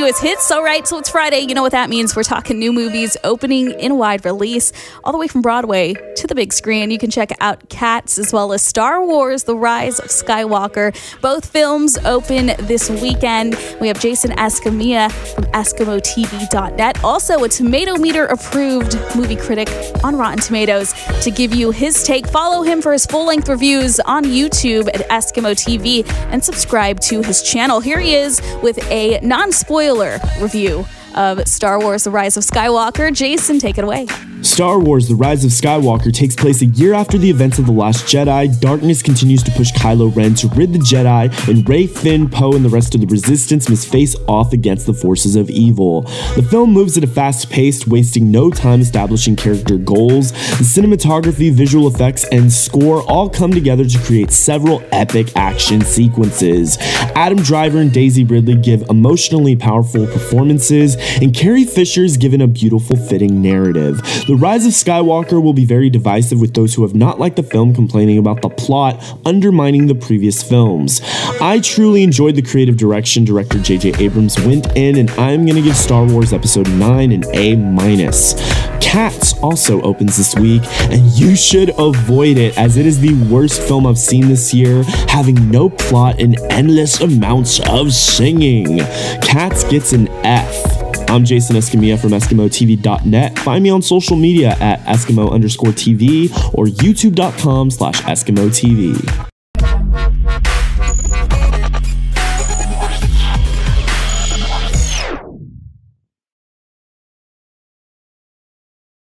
newest hits. All right, so it's Friday. You know what that means. We're talking new movies opening in wide release, all the way from Broadway to the big screen. You can check out Cats as well as Star Wars The Rise of Skywalker. Both films open this weekend. We have Jason Escamilla from EskimoTV.net, also a tomato meter approved movie critic on Rotten Tomatoes, to give you his take. Follow him for his full length reviews on YouTube at Eskimo TV and subscribe to his channel. Here he is with a non spoiler review of Star Wars The Rise of Skywalker. Jason, take it away. Star Wars The Rise of Skywalker takes place a year after the events of The Last Jedi. Darkness continues to push Kylo Ren to rid the Jedi, and Rey, Finn, Poe, and the rest of the Resistance must face off against the forces of evil. The film moves at a fast pace, wasting no time establishing character goals. The cinematography, visual effects, and score all come together to create several epic action sequences. Adam Driver and Daisy Ridley give emotionally powerful performances, and Carrie Fisher is given a beautiful, fitting narrative. The Rise of Skywalker will be very divisive with those who have not liked the film complaining about the plot undermining the previous films. I truly enjoyed the creative direction director J.J. Abrams went in, and I'm going to give Star Wars Episode 9 an A minus. Cats also opens this week, and you should avoid it as it is the worst film I've seen this year, having no plot and endless amounts of singing. Cats gets an F. I'm Jason Escamilla from EskimoTV.net. Find me on social media at Eskimo underscore TV or YouTube.com slash Eskimo TV.